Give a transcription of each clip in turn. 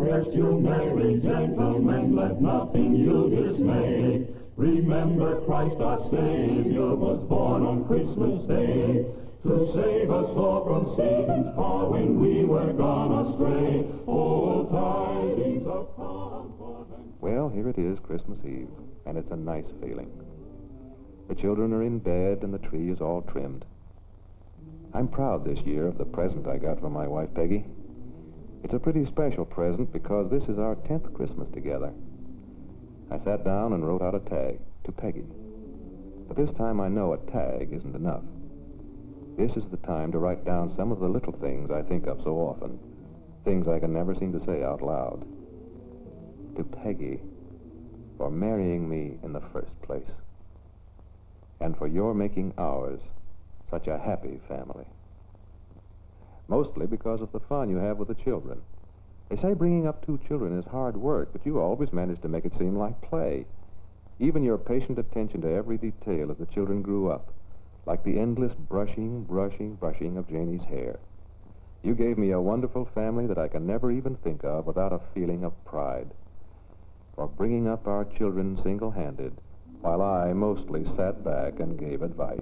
rest you merry gentlemen, let nothing you dismay. Remember Christ our Savior was born on Christmas Day to save us all from Satan's power when we were gone astray. Oh, tidings of comfort Well, here it is, Christmas Eve, and it's a nice feeling. The children are in bed and the tree is all trimmed. I'm proud this year of the present I got from my wife Peggy. It's a pretty special present because this is our 10th Christmas together. I sat down and wrote out a tag to Peggy. But this time I know a tag isn't enough. This is the time to write down some of the little things I think of so often, things I can never seem to say out loud. To Peggy for marrying me in the first place, and for your making ours such a happy family. Mostly because of the fun you have with the children. They say bringing up two children is hard work, but you always manage to make it seem like play. Even your patient attention to every detail as the children grew up, like the endless brushing, brushing, brushing of Janie's hair. You gave me a wonderful family that I can never even think of without a feeling of pride. For bringing up our children single-handed, while I mostly sat back and gave advice.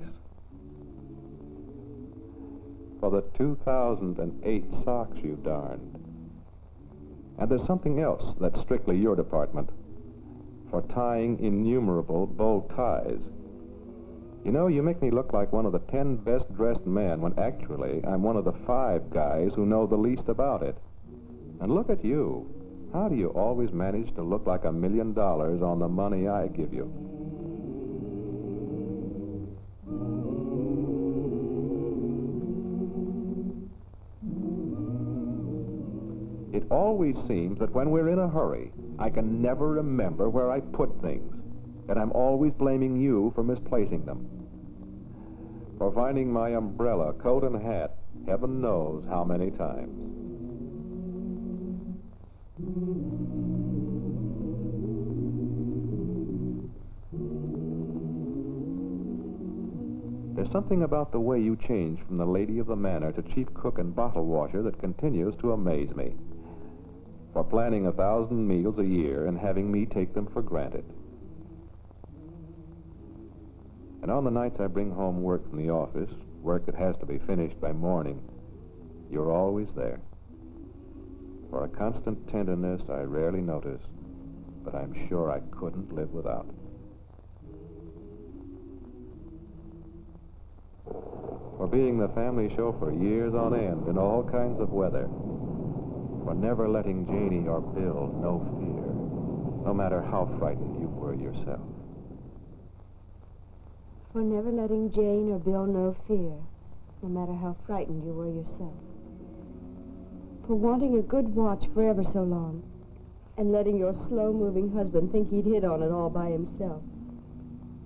For the 2008 socks you darned. And there's something else that's strictly your department. For tying innumerable bow ties. You know, you make me look like one of the ten best-dressed men when actually I'm one of the five guys who know the least about it. And look at you. How do you always manage to look like a million dollars on the money I give you? It always seems that when we're in a hurry, I can never remember where I put things, and I'm always blaming you for misplacing them. For finding my umbrella, coat, and hat, heaven knows how many times. There's something about the way you change from the lady of the manor to chief cook and bottle washer that continues to amaze me. For planning a thousand meals a year and having me take them for granted. And on the nights I bring home work from the office, work that has to be finished by morning, you're always there. For a constant tenderness I rarely notice, but I'm sure I couldn't live without. For being the family show for years on end in all kinds of weather. For never letting Janie or Bill know fear, no matter how frightened you were yourself. For never letting Jane or Bill know fear, no matter how frightened you were yourself. For wanting a good watch for ever so long, and letting your slow-moving husband think he'd hit on it all by himself.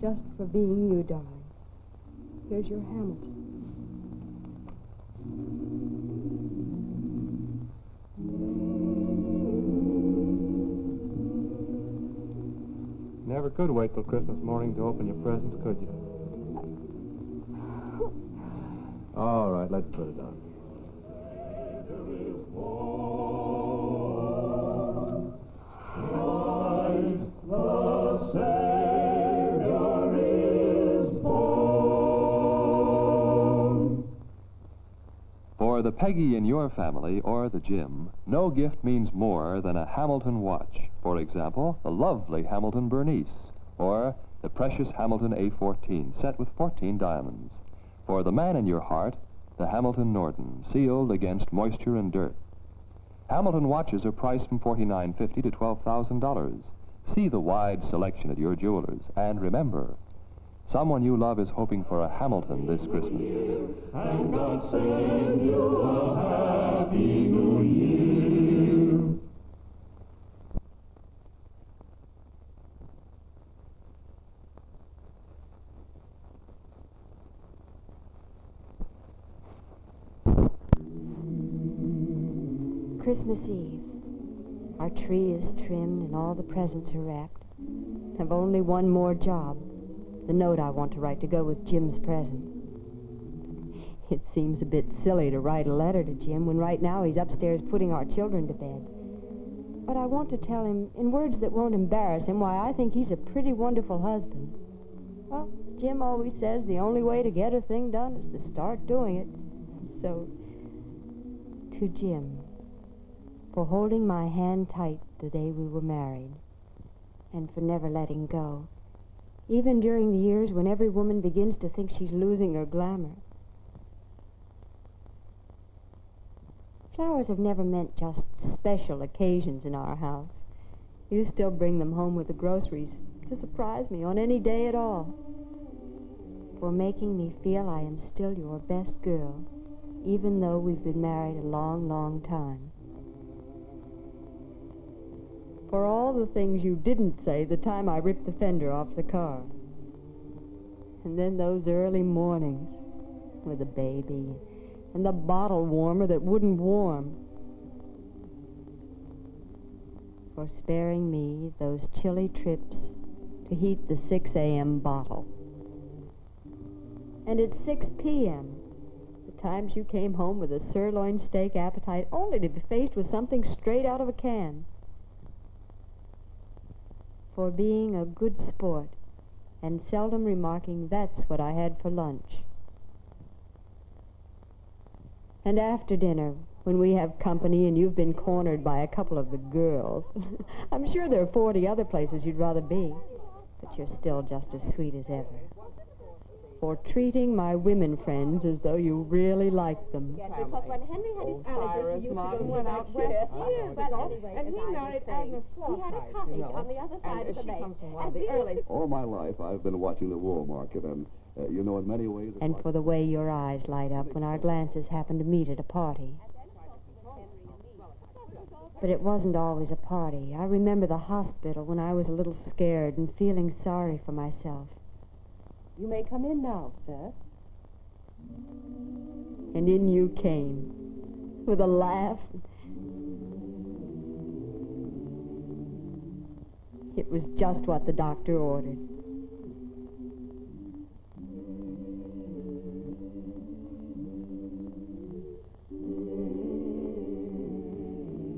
Just for being you, darling. Here's your Hamilton. Never could wait till Christmas morning to open your presents, could you? All right, let's put it on. For the Peggy in your family or the Jim, no gift means more than a Hamilton watch. For example, the lovely Hamilton Bernice, or the precious Hamilton A14, set with 14 diamonds. For the man in your heart, the Hamilton Norton, sealed against moisture and dirt. Hamilton watches are priced from $49.50 to $12,000. See the wide selection at your jewelers, and remember, someone you love is hoping for a Hamilton this Christmas. And God send you a happy new year. Christmas Eve. Our tree is trimmed and all the presents are wrapped. I've only one more job. The note I want to write to go with Jim's present. It seems a bit silly to write a letter to Jim when right now he's upstairs putting our children to bed. But I want to tell him, in words that won't embarrass him, why I think he's a pretty wonderful husband. Well, Jim always says the only way to get a thing done is to start doing it. So, to Jim, for holding my hand tight the day we were married, and for never letting go, even during the years when every woman begins to think she's losing her glamour. Flowers have never meant just special occasions in our house. You still bring them home with the groceries to surprise me on any day at all. For making me feel I am still your best girl, even though we've been married a long, long time. For all the things you didn't say the time I ripped the fender off the car. And then those early mornings with the baby and the bottle warmer that wouldn't warm. For sparing me those chilly trips to heat the 6 a.m. bottle. And at 6 p.m., the times you came home with a sirloin steak appetite only to be faced with something straight out of a can. For being a good sport and seldom remarking that's what I had for lunch. And after dinner, when we have company and you've been cornered by a couple of the girls, I'm sure there are 40 other places you'd rather be, but you're still just as sweet as ever. For treating my women friends as though you really liked them. Yes, because when Henry had his Old allergies, he used to go went to out that west ship. years ago, anyway, and as he I was married saying, Agnes He had a Forsythe, cottage you know, on the other side and of the she bay. comes from one of And the early All my life, I've been watching the wool market, and uh, you know, in many ways. And for the way your eyes light up when our glances happen to meet at a party. But it wasn't always a party. I remember the hospital when I was a little scared and feeling sorry for myself. You may come in now, sir. And in you came, with a laugh. It was just what the doctor ordered.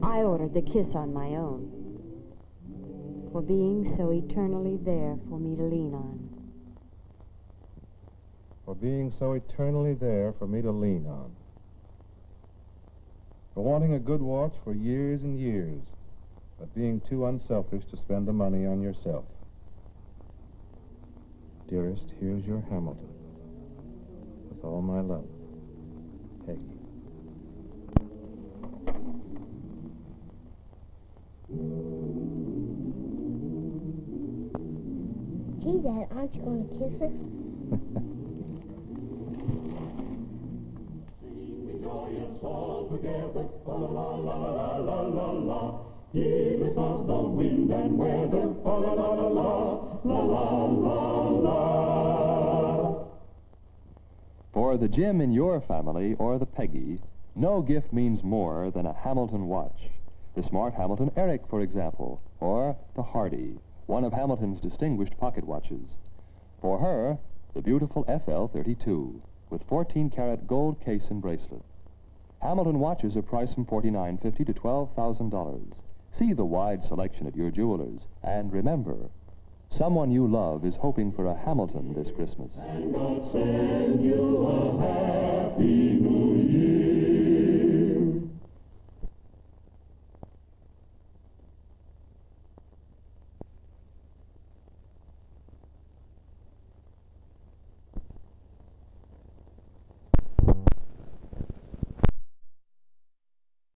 I ordered the kiss on my own for being so eternally there for me to lean on. For being so eternally there for me to lean on. For wanting a good watch for years and years, but being too unselfish to spend the money on yourself. Dearest, here's your Hamilton. With all my love. Peggy. Gee, Dad, aren't you going to kiss her? all together. La la la la la la la. The wind and weather. La la la la la la la la. For the Jim in your family or the Peggy, no gift means more than a Hamilton watch. The smart Hamilton Eric, for example, or the Hardy, one of Hamilton's distinguished pocket watches. For her, the beautiful FL32 with 14 karat gold case and bracelet. Hamilton watches are priced from $49.50 to $12,000. See the wide selection at your jewelers. And remember, someone you love is hoping for a Hamilton this Christmas.